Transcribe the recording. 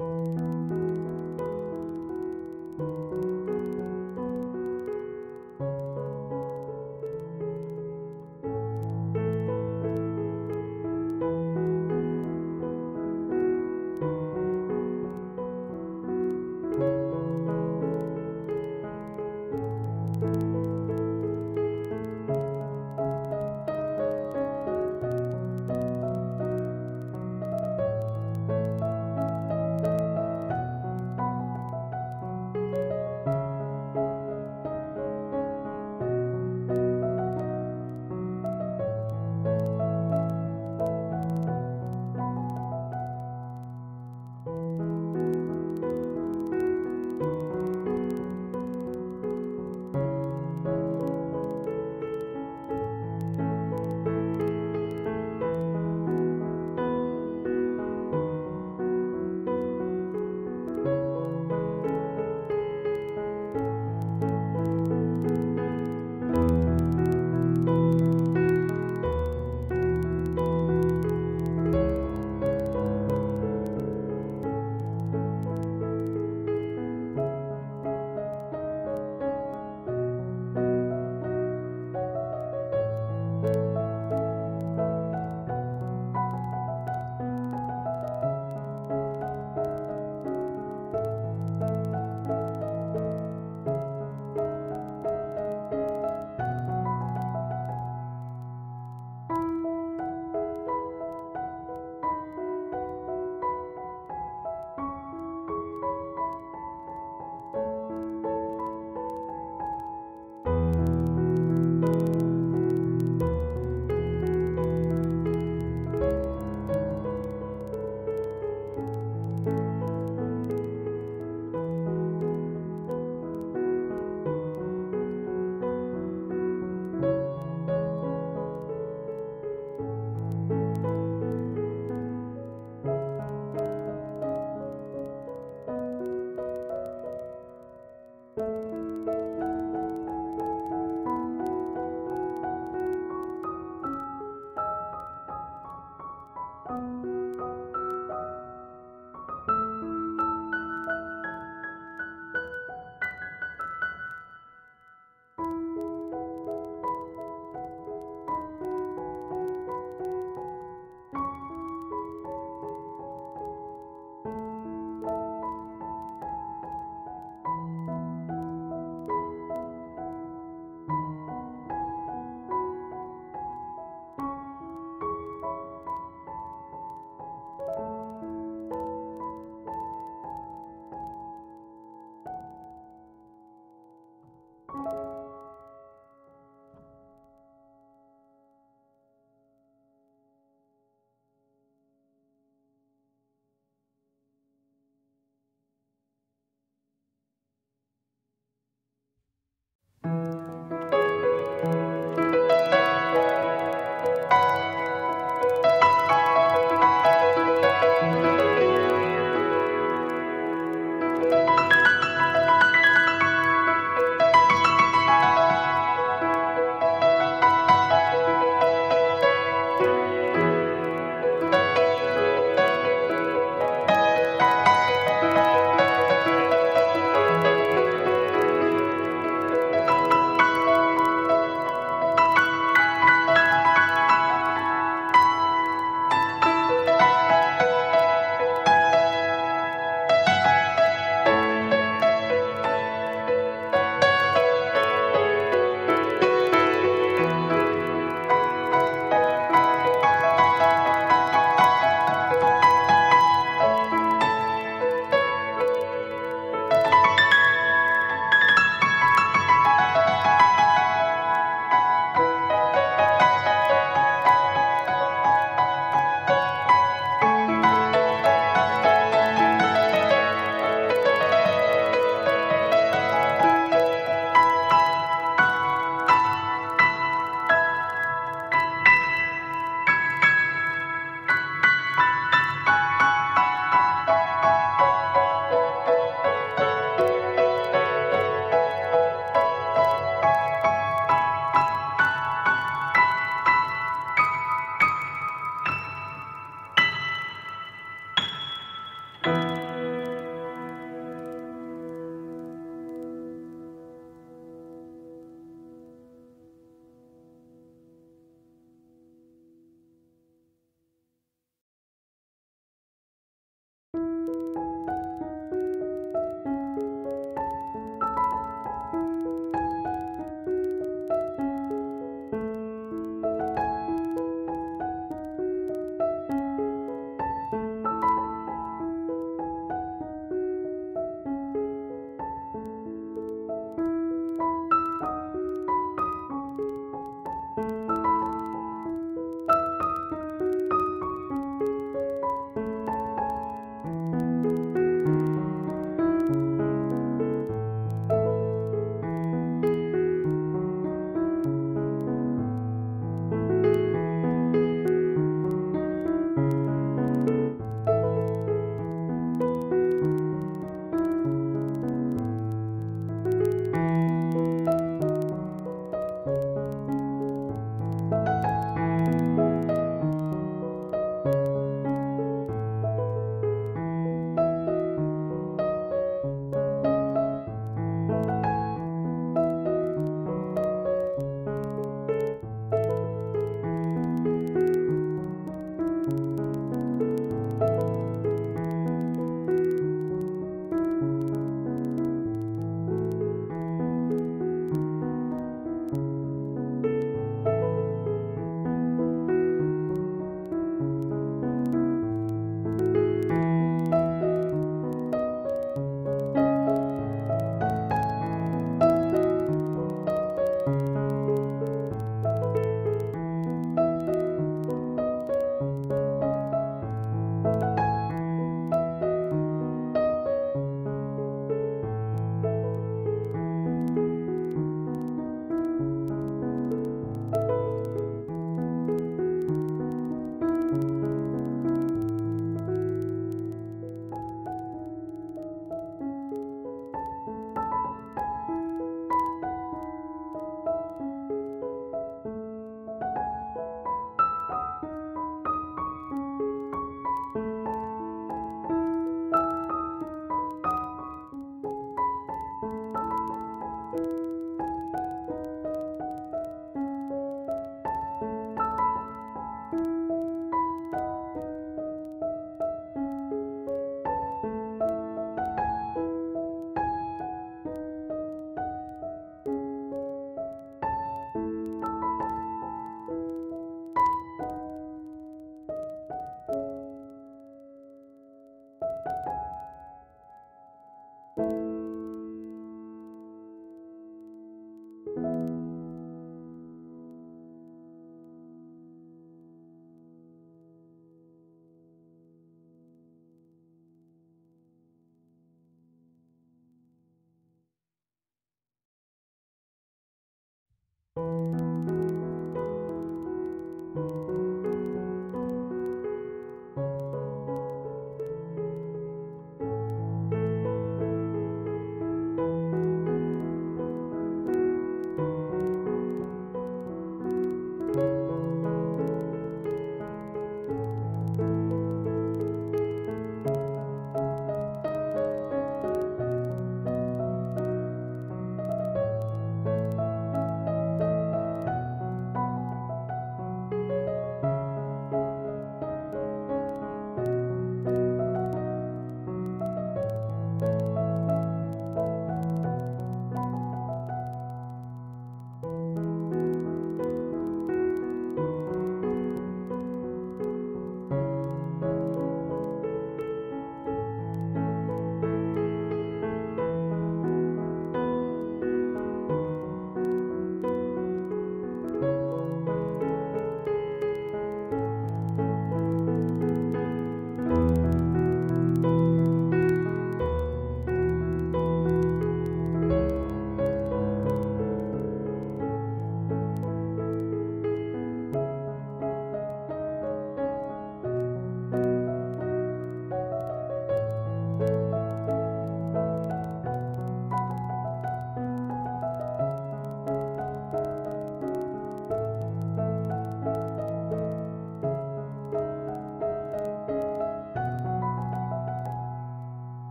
Música